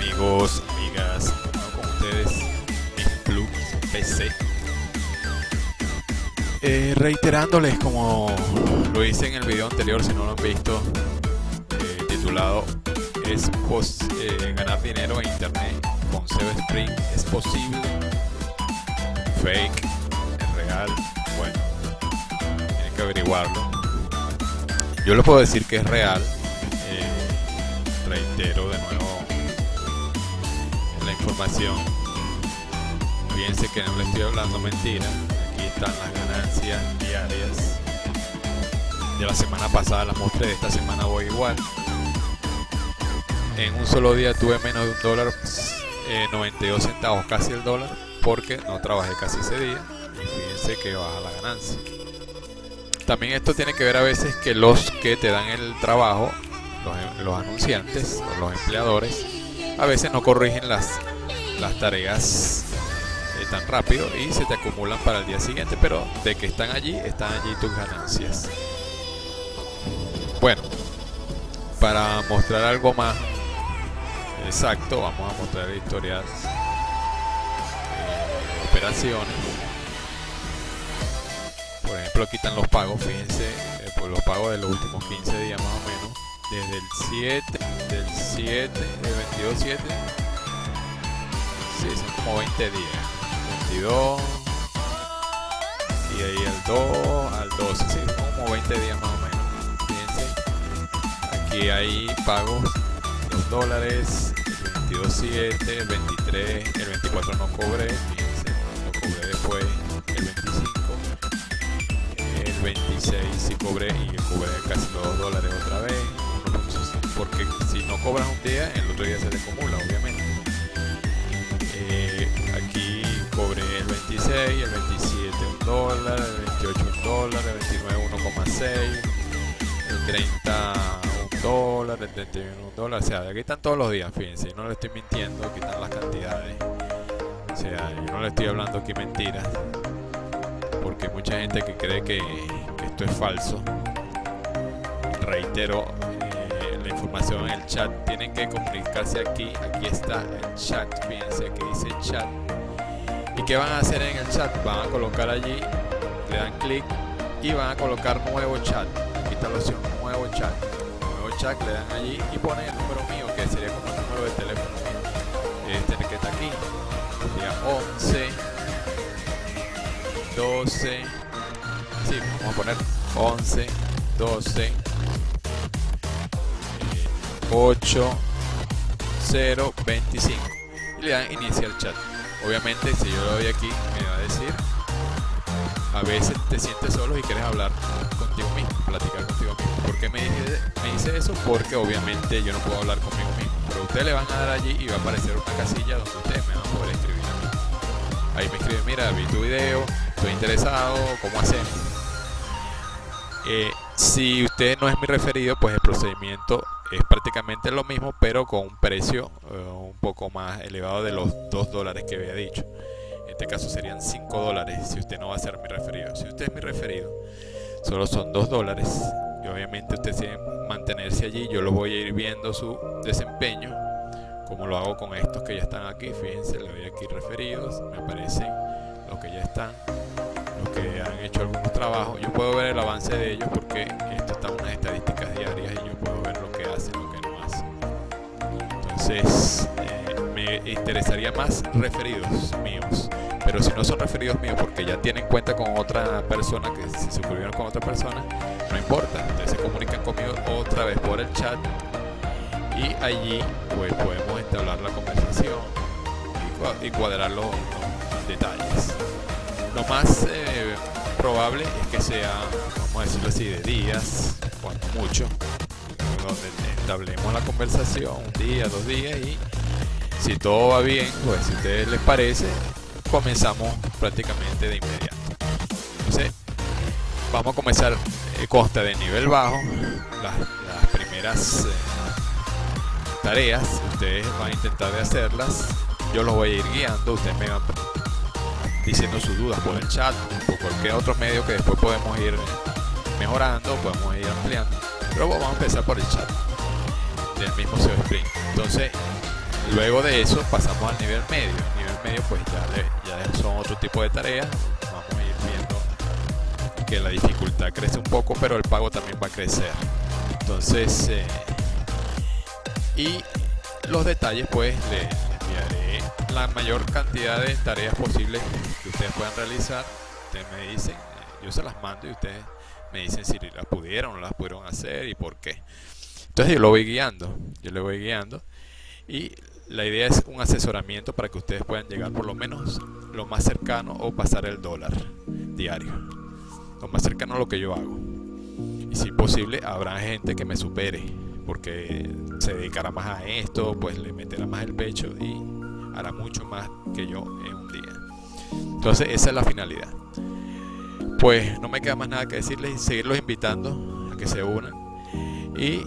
amigos, amigas, con ustedes mis plugs PC. Eh, reiterándoles como lo hice en el video anterior, si no lo han visto, eh, titulado es eh, ganar dinero en internet con Spring es posible, fake, es real, bueno, tienen que averiguarlo. Yo les puedo decir que es real, reitero de nuevo la información. Fíjense que no le estoy hablando mentira. Aquí están las ganancias diarias. De la semana pasada las mostré, esta semana voy igual. En un solo día tuve menos de un dólar, 92 eh, centavos, casi el dólar, porque no trabajé casi ese día. Y fíjense que baja la ganancia. También esto tiene que ver a veces que los que te dan el trabajo los, anunciantes o los empleadores a veces no corrigen las, las tareas eh, tan rápido y se te acumulan para el día siguiente, pero de que están allí, están allí tus ganancias. Bueno, para mostrar algo más exacto, vamos a mostrar el historial eh, operaciones. Por ejemplo, están los pagos, fíjense, eh, por los pagos de los últimos 15 días más o menos desde el 7, del 7, del 22, 7. Sí, son como 20 días. 22. Y ahí el 2 al 12, sí, como 20 días más o menos. Fíjense. Aquí hay pagos, 2 dólares, el 22, 7, el 23, el 24 no cobré, fíjense, lo cobré después, el 25. El 26 sí cobré y cobré casi los 2 dólares otra vez porque si no cobras un día, el otro día se te acumula, obviamente. Eh, aquí cobré el 26, el 27 un dólar, el 28 un dólar, el 29 1,6, el 30 un dólar, el 31 un dólar. O sea, aquí están todos los días, fíjense, no le estoy mintiendo, aquí están las cantidades. O sea, yo no le estoy hablando aquí mentiras, porque hay mucha gente que cree que, que esto es falso. Reitero, información en el chat. Tienen que comunicarse aquí. Aquí está el chat. Fíjense, aquí dice chat. ¿Y qué van a hacer en el chat? Van a colocar allí, le dan clic y van a colocar nuevo chat. Aquí está la opción nuevo chat. Nuevo chat, le dan allí y ponen el número mío, que sería como el número de teléfono Este que está aquí. Sería 11 12 Sí, vamos a poner 11 12 8025 y le dan iniciar chat. Obviamente si yo lo doy aquí me va a decir a veces te sientes solo y quieres hablar contigo mismo, platicar contigo mismo. ¿Por qué me dice, me dice eso? Porque obviamente yo no puedo hablar conmigo mismo. Pero ustedes le van a dar allí y va a aparecer una casilla donde ustedes me van a poder escribir a mí. Ahí me escriben, mira, vi tu video, estoy interesado, ¿cómo hacemos? Eh, si usted no es mi referido, pues el procedimiento es prácticamente lo mismo, pero con un precio eh, un poco más elevado de los 2 dólares que había dicho. En este caso serían 5 dólares si usted no va a ser mi referido. Si usted es mi referido, solo son 2 dólares. Y obviamente usted tiene mantenerse allí. Yo lo voy a ir viendo su desempeño, como lo hago con estos que ya están aquí. Fíjense, le doy aquí referidos, me aparecen los que ya están los que han hecho algunos trabajos. Yo puedo ver el avance de ellos porque esto está unas estadísticas diarias y yo puedo Entonces, eh, me interesaría más referidos míos. Pero si no son referidos míos porque ya tienen cuenta con otra persona, que se suscribieron con otra persona, no importa. Ustedes se comunican conmigo otra vez por el chat y allí pues podemos entablar la conversación y cuadrar los detalles lo más eh, probable es que sea, vamos a decirlo así, de días, cuando mucho, entablemos la conversación un día, dos días y si todo va bien, pues si a ustedes les parece, comenzamos prácticamente de inmediato. Entonces, vamos a comenzar, eh, consta de nivel bajo, las, primeras eh, tareas, ustedes van a intentar de hacerlas, yo los voy a ir guiando, ustedes me van diciendo sus dudas por el chat por cualquier otro medio que después podemos ir mejorando, podemos ir ampliando. Pero vamos a empezar por el chat del mismo SEO Spring. Entonces, luego de eso pasamos al nivel medio. El nivel medio pues ya, son otro tipo de tareas. Vamos a ir viendo que la dificultad crece un poco, pero el pago también va a crecer. Entonces, eh, y los detalles pues le enviaré la mayor cantidad de tareas posibles que ustedes puedan realizar. Ustedes me dicen, eh, yo se las mando y ustedes me dicen si las pudieron o las pudieron hacer y por qué. Entonces yo lo voy guiando, yo le voy guiando y la idea es un asesoramiento para que ustedes puedan llegar por lo menos lo más cercano o pasar el dólar diario. Lo más cercano a lo que yo hago. Y si posible, habrá gente que me supere porque se dedicará más a esto, pues le meterá más el pecho y hará mucho más que yo en un día. Entonces esa es la finalidad. Pues no me queda más nada que decirles y seguirlos invitando a que se unan. Y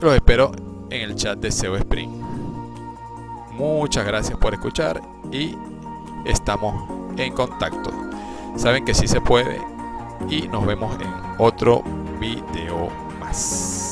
los espero en el chat de SEO Spring. Muchas gracias por escuchar y estamos en contacto. Saben que sí se puede y nos vemos en otro video más.